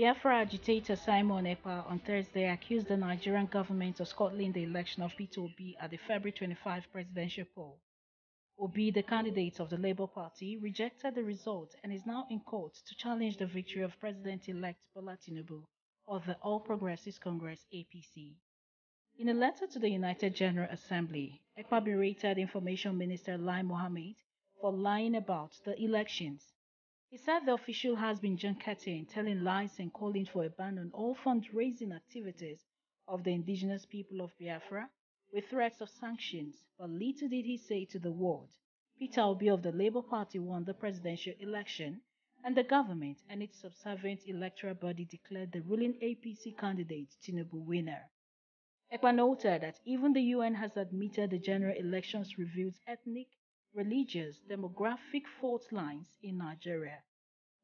Biafra agitator Simon Ekpa on Thursday accused the Nigerian government of scuttling the election of Peter Obi at the February 25 presidential poll. Obi, the candidate of the Labour Party, rejected the result and is now in court to challenge the victory of President-elect Bola Tinubu of the All Progressives Congress APC. In a letter to the United General Assembly, Ekpa berated Information Minister Lai Mohammed for lying about the elections. He said the official has been junketing, telling lies and calling for a ban on all fundraising activities of the indigenous people of Biafra with threats of sanctions, but little did he say to the world. Peter Obi of the Labour Party won the presidential election, and the government and its subservient electoral body declared the ruling APC candidate Tinubu winner. Ekpa noted that even the UN has admitted the general elections revealed ethnic religious, demographic fault lines in Nigeria.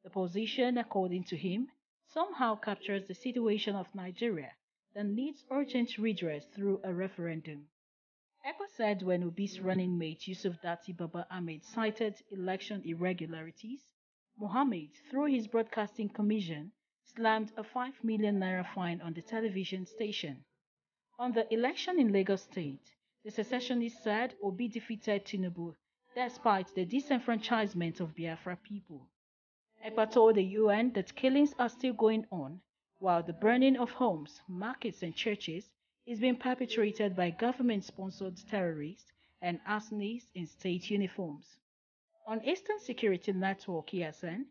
The position, according to him, somehow captures the situation of Nigeria that needs urgent redress through a referendum. Ekpa said when Obi's running mate Yusuf Datti Baba Ahmed cited election irregularities, Mohammed, through his broadcasting commission, slammed a 5 million naira fine on the television station. On the election in Lagos State, the secessionist said Obi defeated Tinubu despite the disenfranchisement of Biafra people. Ekpa told the UN that killings are still going on, while the burning of homes, markets and churches is being perpetrated by government-sponsored terrorists and arsonists in state uniforms. On Eastern Security Network ESN,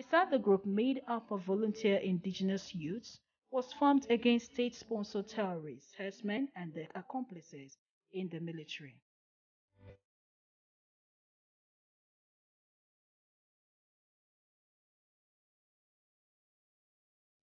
said the group made up of volunteer indigenous youths was formed against state-sponsored terrorists, herdsmen and their accomplices in the military.